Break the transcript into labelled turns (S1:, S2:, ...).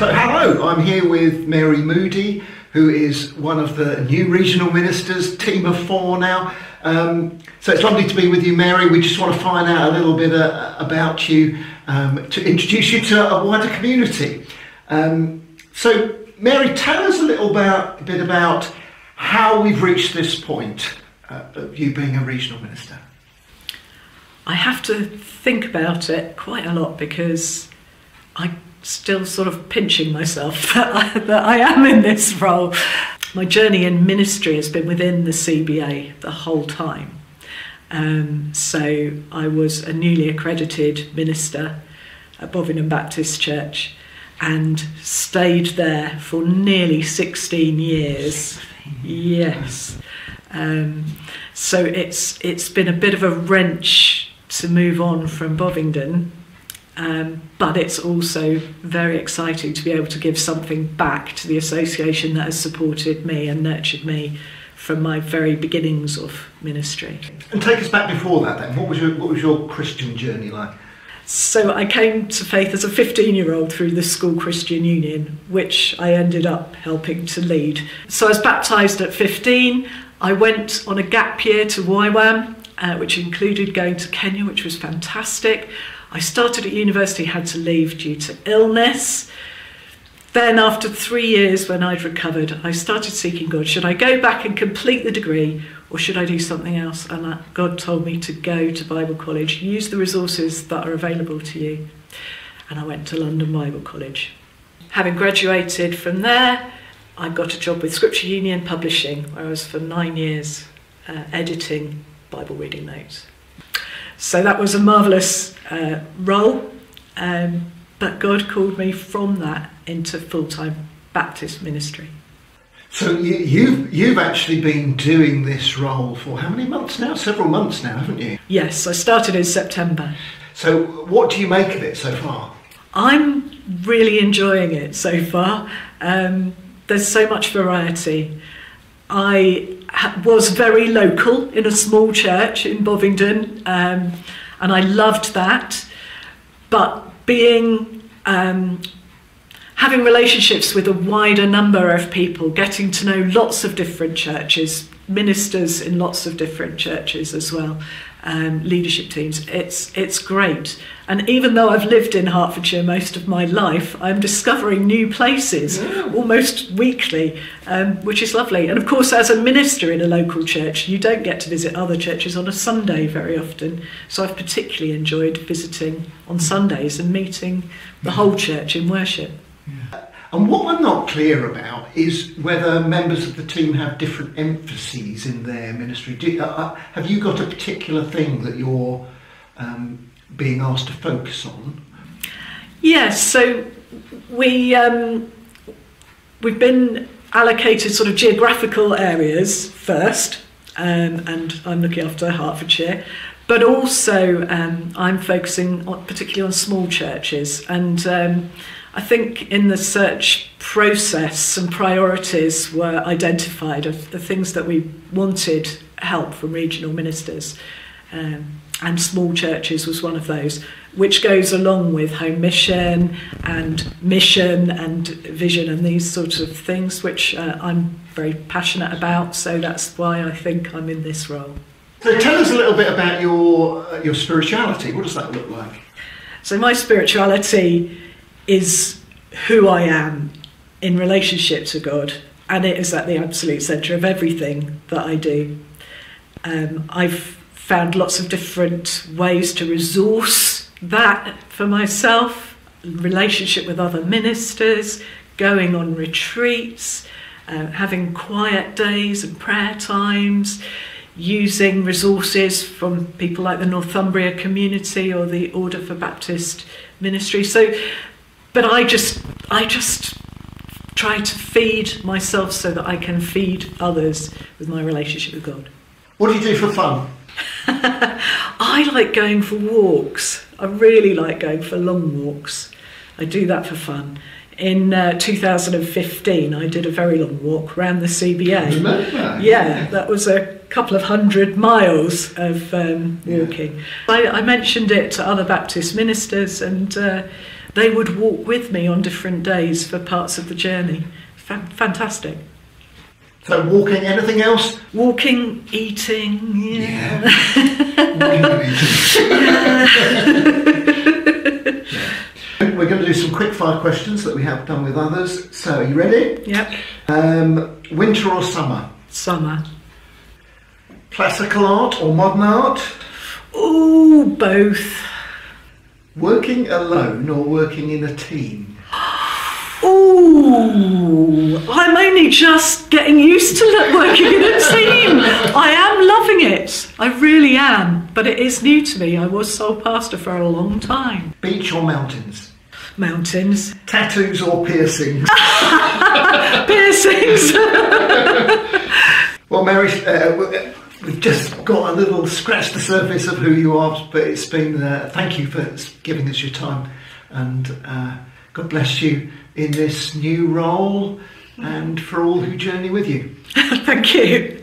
S1: So, hello, I'm here with Mary Moody, who is one of the new regional ministers, team of four now. Um, so, it's lovely to be with you, Mary. We just want to find out a little bit uh, about you um, to introduce you to a wider community. Um, so, Mary, tell us a little about, a bit about how we've reached this point uh, of you being a regional minister.
S2: I have to think about it quite a lot because I still sort of pinching myself that I, that I am in this role. My journey in ministry has been within the CBA the whole time. Um, so I was a newly accredited minister at Bovingdon Baptist Church and stayed there for nearly 16 years. Yes. Um, so it's it's been a bit of a wrench to move on from Bovingdon um, but it's also very exciting to be able to give something back to the association that has supported me and nurtured me from my very beginnings of ministry.
S1: And take us back before that then. What was your, what was your Christian journey like?
S2: So I came to faith as a 15 year old through the School Christian Union, which I ended up helping to lead. So I was baptised at 15. I went on a gap year to YWAM, uh, which included going to Kenya, which was fantastic. I started at university, had to leave due to illness. Then, after three years, when I'd recovered, I started seeking God. Should I go back and complete the degree, or should I do something else? And God told me to go to Bible College, use the resources that are available to you. And I went to London Bible College. Having graduated from there, I got a job with Scripture Union Publishing, where I was for nine years uh, editing Bible reading notes. So that was a marvellous uh, role, um, but God called me from that into full time Baptist ministry.
S1: So you, you've you've actually been doing this role for how many months now? Several months now, haven't you?
S2: Yes, I started in September.
S1: So what do you make of it so far?
S2: I'm really enjoying it so far. Um, there's so much variety. I was very local in a small church in Bovingdon, um, and I loved that. But being um, having relationships with a wider number of people, getting to know lots of different churches, ministers in lots of different churches as well, um, leadership teams. It's it's great. And even though I've lived in Hertfordshire most of my life, I'm discovering new places yeah. almost weekly, um, which is lovely. And of course, as a minister in a local church, you don't get to visit other churches on a Sunday very often. So I've particularly enjoyed visiting on Sundays and meeting the whole church in worship.
S1: Yeah. And what I'm not clear about is whether members of the team have different emphases in their ministry. Do, uh, uh, have you got a particular thing that you're um, being asked to focus on?
S2: Yes, so we um, we've been allocated sort of geographical areas first, um, and I'm looking after Hertfordshire. But also, um, I'm focusing on, particularly on small churches, and um, I think in the search process, some priorities were identified of the things that we wanted help from regional ministers. Um, and small churches was one of those, which goes along with home mission and mission and vision and these sorts of things, which uh, I'm very passionate about. So that's why I think I'm in this role.
S1: So tell us a little bit about your uh, your spirituality. What does that look like?
S2: So my spirituality is who I am in relationship to God, and it is at the absolute centre of everything that I do. Um, I've found lots of different ways to resource that for myself, relationship with other ministers, going on retreats, uh, having quiet days and prayer times, using resources from people like the Northumbria community or the Order for Baptist Ministry. So but I just I just try to feed myself so that I can feed others with my relationship with God.
S1: What do you do for fun?
S2: I like going for walks. I really like going for long walks. I do that for fun. In uh, 2015, I did a very long walk around the CBA. Yeah, that was a couple of hundred miles of um, walking. Yeah. I, I, mentioned it to other Baptist ministers, and uh, they would walk with me on different days for parts of the journey. Fa- fantastic.
S1: So walking, anything else?
S2: Walking, eating, yeah.
S1: Walking and eating. We're going to do some quick fire questions that we have done with others. So, are you ready?
S2: Yep.
S1: Um, winter or summer?
S2: Summer.
S1: Classical art or modern art?
S2: Ooh, both.
S1: Working alone or working in a team?
S2: Ooh, I'm only just getting used to working in a team. I am loving it. I really am. But it is new to me. I was sole pastor for a long time.
S1: Beach or mountains?
S2: Mountains,
S1: Tattoos or piercings?
S2: piercings.
S1: well, Mary, uh, we- we've just got a little scratch the surface of who you are, but it's been, uh, thank you for giving us your time and uh, God bless you in this new role and for all who journey with you.
S2: Thank you.